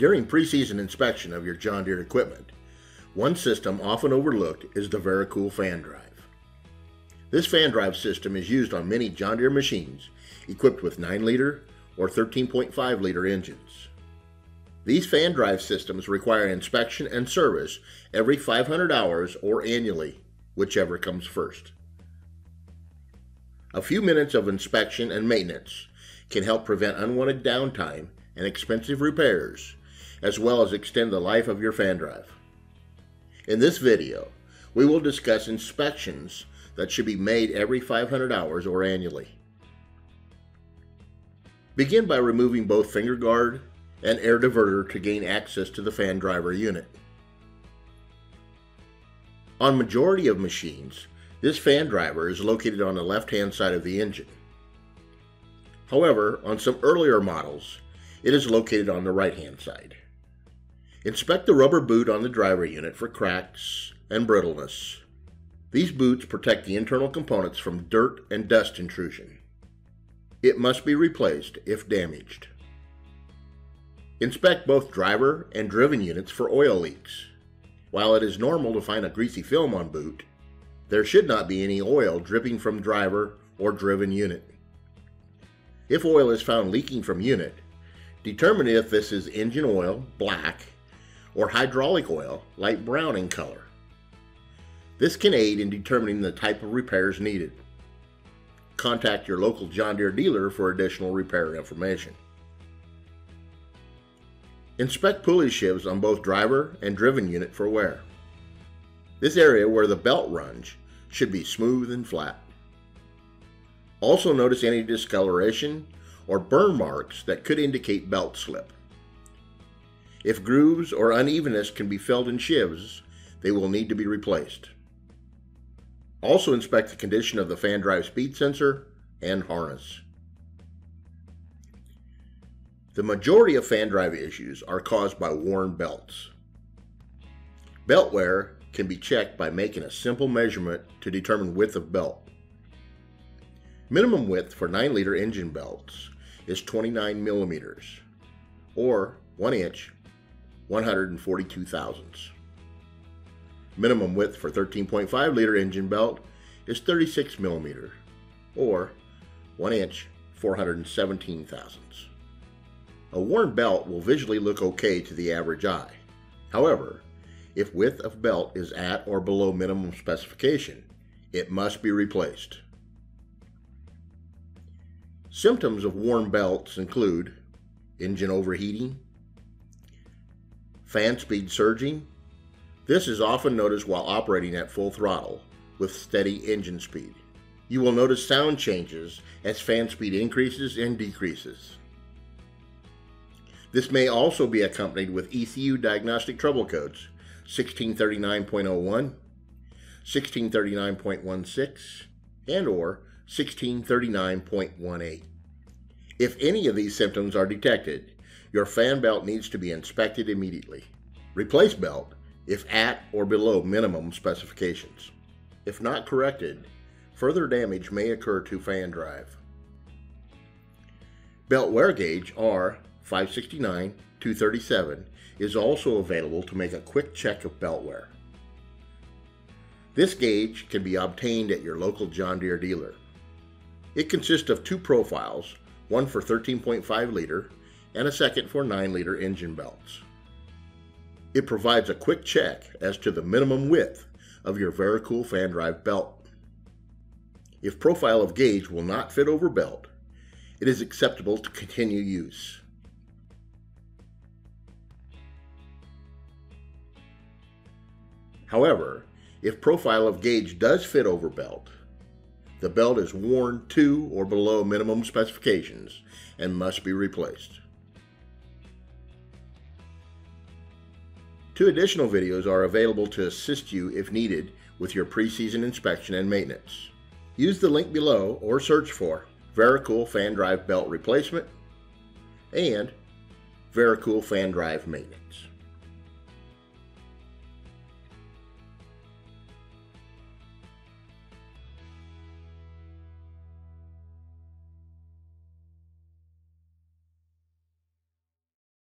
During preseason inspection of your John Deere equipment, one system often overlooked is the Vari-Cool fan drive. This fan drive system is used on many John Deere machines equipped with 9 liter or 13.5 liter engines. These fan drive systems require inspection and service every 500 hours or annually, whichever comes first. A few minutes of inspection and maintenance can help prevent unwanted downtime and expensive repairs, as well as extend the life of your fan drive. In this video, we will discuss inspections that should be made every 500 hours or annually. Begin by removing both finger guard and air diverter to gain access to the fan driver unit. On majority of machines, this fan driver is located on the left-hand side of the engine. However, on some earlier models, it is located on the right-hand side. Inspect the rubber boot on the driver unit for cracks and brittleness. These boots protect the internal components from dirt and dust intrusion. It must be replaced if damaged. Inspect both driver and driven units for oil leaks. While it is normal to find a greasy film on boot, there should not be any oil dripping from driver or driven unit. If oil is found leaking from unit, determine if this is engine oil, black, or hydraulic oil, light brown in color. This can aid in determining the type of repairs needed. Contact your local John Deere dealer for additional repair information. Inspect pulley sheaves on both driver and driven unit for wear. This area where the belt runs should be smooth and flat. Also notice any discoloration or burn marks that could indicate belt slip. If grooves or unevenness can be felt in sheaves, they will need to be replaced. Also inspect the condition of the fan drive speed sensor and harness. The majority of fan drive issues are caused by worn belts. Belt wear can be checked by making a simple measurement to determine width of belt. Minimum width for 9 liter engine belts is 29 millimeters, or 1 inch, 142 thousandths. Minimum width for 13.5 liter engine belt is 36 millimeters, or 1 inch, 417 thousandths. A worn belt will visually look okay to the average eye. However, if width of belt is at or below minimum specification, it must be replaced. Symptoms of worn belts include engine overheating, fan speed surging. This is often noticed while operating at full throttle with steady engine speed. You will notice sound changes as fan speed increases and decreases. This may also be accompanied with ECU diagnostic trouble codes 1639.01, 1639.16, and or 1639.18. If any of these symptoms are detected, your fan belt needs to be inspected immediately. Replace belt if at or below minimum specifications. If not corrected, further damage may occur to fan drive. Belt wear gauge R 569 237 is also available to make a quick check of belt wear. This gauge can be obtained at your local John Deere dealer. It consists of two profiles, one for 13.5 liter and a second for 9 liter engine belts. It provides a quick check as to the minimum width of your Vari-Cool fan drive belt. If profile of gauge will not fit over belt, it is acceptable to continue use. However, if profile of gauge does fit over belt, the belt is worn to or below minimum specifications and must be replaced. Two additional videos are available to assist you if needed with your preseason inspection and maintenance. Use the link below or search for Vari-Cool fan drive belt replacement and Vari-Cool fan drive maintenance.